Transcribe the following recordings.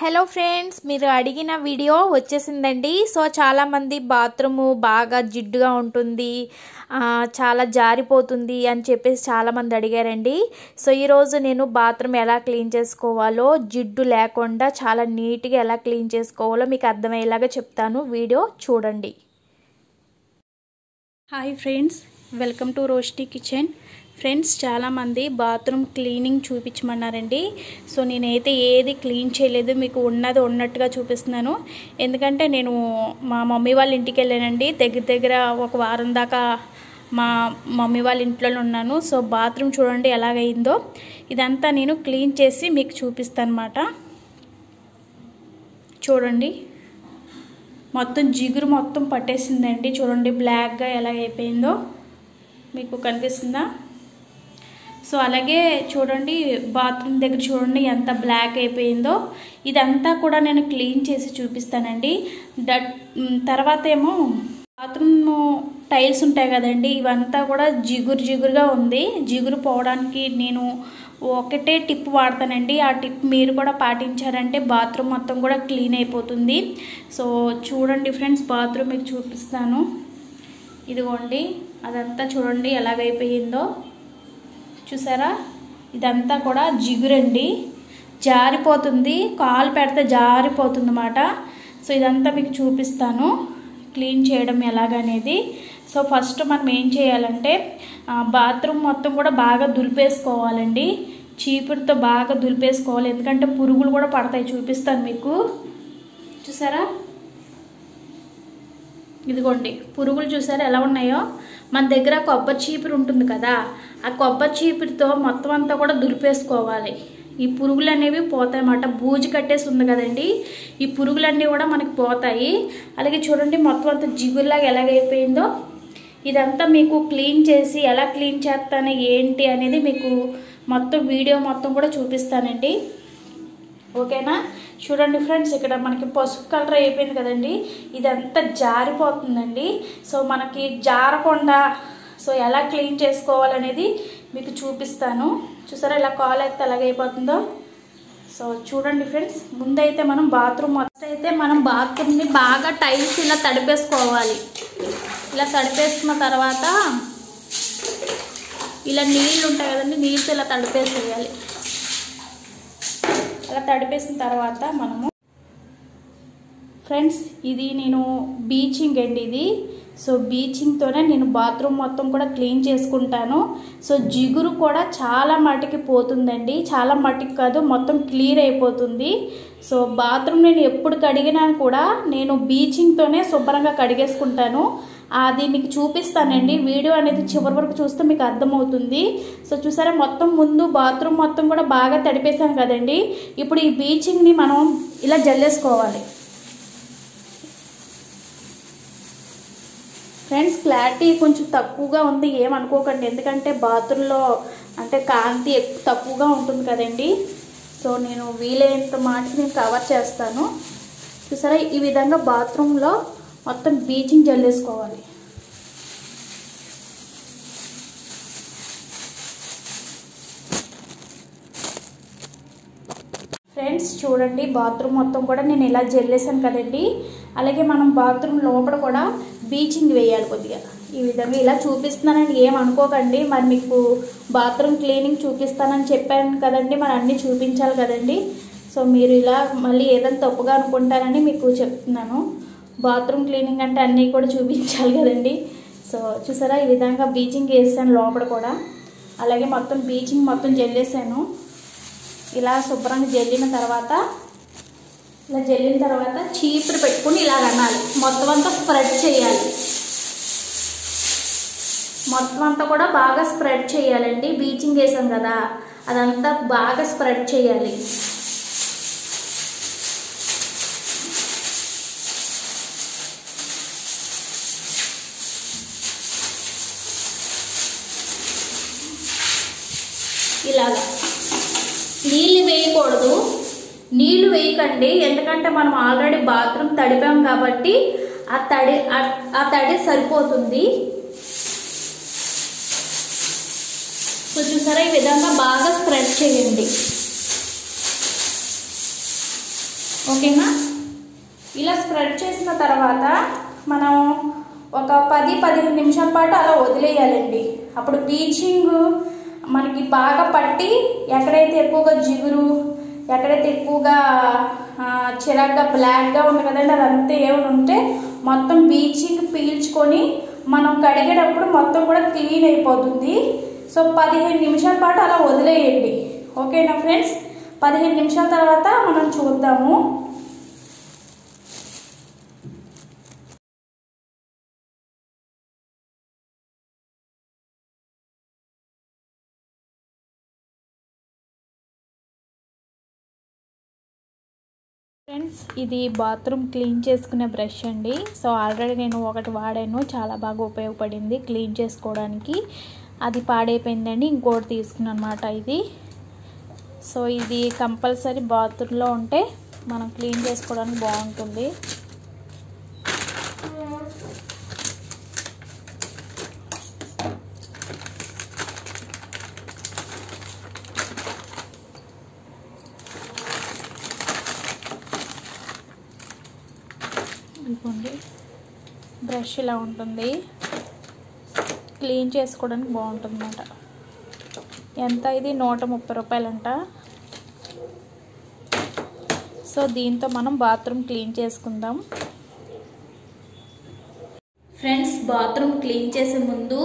Hello friends మీరు అడిగిన video వచ్చేసిందండి. సో చాలామంది బాత్రూము బాగా జిడ్డుగా ఉంటుంది చాలా జారిపోతుంది అని చెప్పేసి చాలామంది అడిగారండి. సో ఈరోజు నేను బాత్రూమ్ ఎలా క్లీన్ చేసుకోవాలో జిడ్డు లేకుండా చాలా నీట్గా ఎలా క్లీన్ చేసుకోవాలో మీకు అర్థమయ్యేలాగా చెప్తాను. వీడియో చూడండి. Hi friends welcome to Roshti kitchen. Friends చాలామంది బాత్రూమ్ క్లీనింగ్ చూపించమన్నారండి. సో నేనైతే ఏది క్లీన్ చేయలేదు మీకు ఉన్నది ఉన్నట్టుగా చూపిస్తున్నాను. ఎందుకంటే నేను మా మమ్మీ వాళ్ళ ఇంటికి వెళ్ళానండి. దగ్గర దగ్గర ఒక వారం దాకా మా మమ్మీ వాళ్ళ ఇంట్లోనే ఉన్నాను. సో బాత్రూమ్ చూడండి ఎలాగైందో. ఇదంతా నేను క్లీన్ చేసి మీకు చూపిస్తాను అనమాట చూడండి. మొత్తం జిగురు మొత్తం పట్టేసిందండి. చూడండి బ్లాక్గా ఎలా అయిపోయిందో మీకు కనిపిస్తుందా? సో అలాగే చూడండి బాత్రూమ్ దగ్గర చూడండి ఎంత బ్లాక్ అయిపోయిందో. ఇదంతా కూడా నేను క్లీన్ చేసి చూపిస్తానండి. దట్ తర్వాత ఏమో బాత్రూమ్ టైల్స్ ఉంటాయి కదండి ఇవంతా కూడా జిగురు జిగురుగా ఉంది. జిగురు పోవడానికి నేను ఒకటే టిప్ వాడతానండి. ఆ టిప్ మీరు కూడా పాటించారంటే బాత్రూమ్ మొత్తం కూడా క్లీన్ అయిపోతుంది. సో చూడండి ఫ్రెండ్స్ బాత్రూమ్ మీకు చూపిస్తాను. ఇదిగోండి అదంతా చూడండి ఎలాగైపోయిందో. చూసారా? ఇదంతా కూడా జిగురండి. జారిపోతుంది. కాలు పెడితే జారిపోతుంది అన్నమాట సో ఇదంతా మీకు చూపిస్తాను. క్లీన్ చేయడం ఎలాగనేది. సో ఫస్ట్ మనం ఏం చేయాలంటే బాత్రూమ్ మొత్తం కూడా బాగా దులిపేసుకోవాలండి. చీపురుతో బాగా దులిపేసుకోవాలి. ఎందుకంటే పురుగులు కూడా పడతాయి. చూపిస్తాను మీకు. చూసారా? ఇదిగోండి పురుగులు చూసారు ఎలా ఉన్నాయో? మన దగ్గర కొబ్బరి చీపురు ఉంటుంది కదా ఆ కొబ్బరి చీపురుతో మొత్తం అంతా కూడా దులిపేసుకోవాలి. ఈ పురుగులు అనేవి పోతాయన్నమాట బూజు కట్టేసి ఉంది కదండి ఈ పురుగులన్నీ కూడా మనకి పోతాయి. అలాగే చూడండి మొత్తం అంతా జిగురులాగా ఎలాగైపోయిందో. ఇదంతా మీకు క్లీన్ చేసి ఎలా క్లీన్ చేస్తాను ఏంటి అనేది మీకు మొత్తం వీడియో మొత్తం కూడా చూపిస్తానండి. ఓకేనా? చూడండి ఫ్రెండ్స్ ఇక్కడ మనకి పసుపు కలర్ అయిపోయింది కదండి. ఇదంతా జారిపోతుందండి. సో మనకి జారకుండా సో ఎలా క్లీన్ చేసుకోవాలనేది మీకు చూపిస్తాను. చూసారా ఇలా కాల్ అయితే ఎలాగైపోతుందో? సో చూడండి ఫ్రెండ్స్ ముందైతే మనం బాత్రూమ్ మొత్తం అయితే మనం బాత్రూమ్ని బాగా టైల్స్ ఇలా తడిపేసుకోవాలి. ఇలా తడిపేసుకున్న తర్వాత ఇలా నీళ్ళు ఉంటాయి కదండి నీళ్ళతో ఇలా తడిపేసేయాలి. అలా తడిపేసిన తర్వాత మనము ఫ్రెండ్స్ ఇది నేను బీచింగ్ అండి ఇది. సో బీచింగ్తోనే నేను బాత్రూమ్ మొత్తం కూడా క్లీన్ చేసుకుంటాను. సో జిగురు కూడా చాలా మటుకి పోతుందండి. చాలా మటుకు కాదు మొత్తం క్లియర్ అయిపోతుంది. సో బాత్రూమ్ నేను ఎప్పుడు కడిగినా కూడా నేను బీచింగ్తోనే శుభ్రంగా కడిగేసుకుంటాను. అది మీకు చూపిస్తానండి. వీడియో అనేది చివరి వరకు చూస్తే మీకు అర్థమవుతుంది. సో చూసారా మొత్తం ముందు బాత్రూమ్ మొత్తం కూడా బాగా తడిపేసాను కదండి. ఇప్పుడు ఈ బీచింగ్ని మనం ఇలా జల్లేసుకోవాలి. ఫ్రెండ్స్ క్లారిటీ కొంచెం తక్కువగా ఉంది. ఏమనుకోకండి ఎందుకంటే బాత్రూంలో అంటే కాంతి ఎక్కువ తక్కువగా ఉంటుంది కదండి. సో నేను వీలైనంత మాటకి నేను కవర్ చేస్తాను. చూసారా ఈ విధంగా బాత్రూంలో మొత్తం బీచింగ్ జల్లేసుకోవాలి ఫ్రెండ్స్ చూడండి బాత్రూమ్ మొత్తం కూడా నేను ఇలా జల్లేసాను కదండి. అలాగే మనం బాత్రూమ్ లోపల కూడా బీచింగ్ వేయాలి కొద్దిగా. ఈ విధంగా ఇలా చూపిస్తున్నానని ఏం అనుకోకండి. మరి మీకు బాత్రూమ్ క్లీనింగ్ చూపిస్తానని చెప్పాను కదండి. మరి అన్నీ చూపించాలి కదండి. సో మీరు ఇలా మళ్ళీ ఏదైనా తప్పుగా అనుకుంటారని మీకు చెప్తున్నాను. బాత్రూమ్ క్లీనింగ్ అంటే అన్నీ కూడా చూపించాలి కదండి. సో చూసారా ఈ విధంగా బీచింగ్ వేసాను లోపల కూడా. అలాగే మొత్తం బీచింగ్ మొత్తం జల్లేసాను. ఇలా శుభ్రంగా జల్లిన తర్వాత ఇలా జల్లిన తర్వాత చీపురు పెట్టుకుని ఇలా అనాలి. మొత్తం అంతా స్ప్రెడ్ చేయాలి. మొత్తం అంతా కూడా బాగా స్ప్రెడ్ చేయాలండి. బీచింగ్ వేసాం కదా అదంతా బాగా స్ప్రెడ్ చేయాలి. నీళ్ళు వేయకూడదు. నీళ్ళు వేయకండి. ఎందుకంటే మనం ఆల్రెడీ బాత్రూమ్ తడిపాం కాబట్టి ఆ తడి ఆ తడి సరిపోతుంది. సో చూసారా ఈ విధంగా బాగా స్ప్రెడ్ చేయండి. ఓకేనా? ఇలా స్ప్రెడ్ చేసిన తర్వాత మనం ఒక పది పదిహేను నిమిషాల పాటు అలా వదిలేయాలండి. అప్పుడు బీచింగ్ మనకి బాగా పట్టి ఎక్కడైతే ఎక్కువగా జిగురు ఎక్కడైతే ఎక్కువగా చిరాగ్గా బ్లాక్గా ఉంది కదండి అదంతా ఏమైనా ఉంటే మొత్తం బీచింగ్ పీల్చుకొని మనం కడిగేటప్పుడు మొత్తం కూడా క్లీన్ అయిపోతుంది. సో పదిహేను నిమిషాల పాటు అలా వదిలేయండి. ఓకేనా ఫ్రెండ్స్? పదిహేను నిమిషాల తర్వాత మనం చూద్దాము. ఫ్రెండ్స్ ఇది బాత్రూమ్ క్లీన్ చేసుకునే బ్రష్ అండి. సో ఆల్రెడీ నేను ఒకటి వాడాను. చాలా బాగా ఉపయోగపడింది క్లీన్ చేసుకోవడానికి. అది పాడైపోయిందండి ఇంకోటి తీసుకున్నాను అనమాట ఇది. సో ఇది కంపల్సరీ బాత్రూంలో ఉంటే మనం క్లీన్ చేసుకోవడానికి బాగుంటుంది. ఇదిగోండి. బ్రష్ ఇలా ఉంటుంది. క్లీన్ చేసుకోవడానికి బాగుంటుంది అన్నమాట ఎంత ఇది? నూట ముప్పై రూపాయలంట. సో దీంతో మనం బాత్రూమ్ క్లీన్ చేసుకుందాం. ఫ్రెండ్స్ బాత్రూమ్ క్లీన్ చేసే ముందు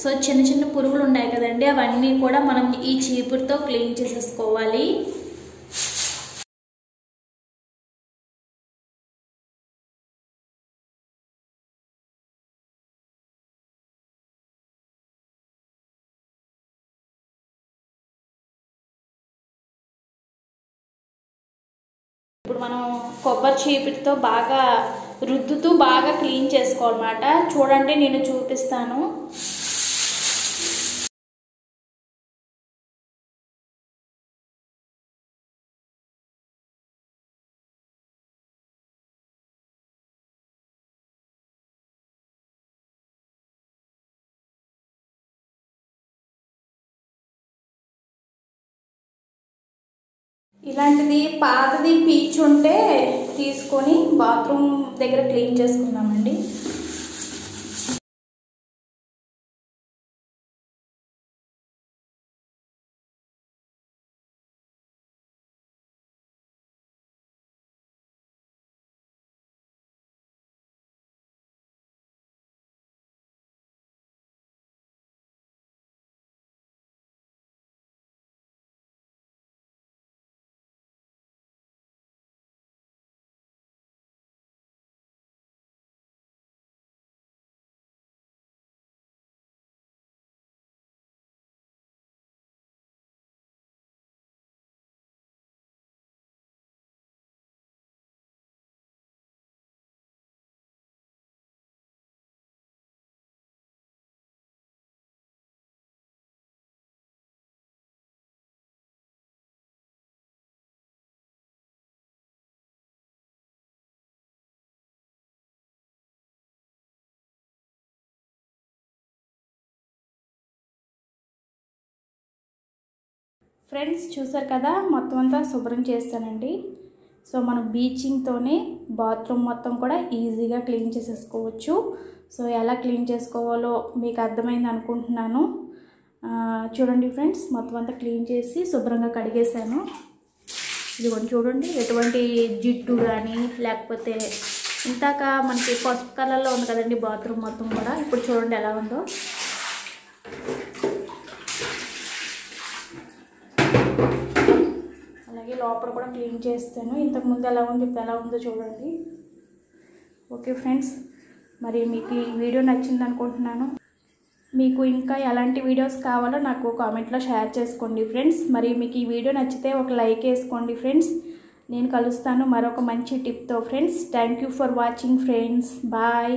సో చిన్న చిన్న పురుగులు ఉన్నాయి కదండి అవన్నీ కూడా మనం ఈ చీపురుతో క్లీన్ చేసేసుకోవాలి. ఇప్పుడు మనం కొబ్బరి చీపిటితో బాగా రుద్దుతూ బాగా క్లీన్ చేసుకోవాలన్నమాట చూడండి నేను చూపిస్తాను. ఇలాంటిది పాతది పీచు ఉంటే తీసుకొని బాత్రూమ్ దగ్గర క్లీన్ చేసుకున్నామండి ఫ్రెండ్స్ చూసారు కదా? మొత్తం అంతా శుభ్రం చేస్తానండి. సో మనం బీచింగ్తోనే బాత్రూమ్ మొత్తం కూడా ఈజీగా క్లీన్ చేసేసుకోవచ్చు. సో ఎలా క్లీన్ చేసుకోవాలో మీకు అర్థమైంది అనుకుంటున్నాను. చూడండి ఫ్రెండ్స్ మొత్తం అంతా క్లీన్ చేసి శుభ్రంగా కడిగేశాను. ఇదిగోండి చూడండి ఎటువంటి జిడ్డు కానీ లేకపోతే ఇంతాక మనకి పసుపు కలర్లో ఉంది కదండి బాత్రూమ్ మొత్తం కూడా. ఇప్పుడు చూడండి ఎలా ఉందో. అలాగే లోపల కూడా క్లీన్ చేస్తాను. ఇంతకుముందు ఎలా ఉంది ఇప్పుడు ఎలా ఉందో చూడండి. ఓకే ఫ్రెండ్స్ మరి మీకు ఈ వీడియో నచ్చింది అనుకుంటున్నాను. మీకు ఇంకా ఎలాంటి వీడియోస్ కావాలో నాకు కామెంట్లో షేర్ చేసుకోండి ఫ్రెండ్స్. మరి మీకు ఈ వీడియో నచ్చితే ఒక లైక్ వేసుకోండి ఫ్రెండ్స్. నేను కలుస్తాను మరొక మంచి టిప్తో friends. Thank you for watching friends. Bye.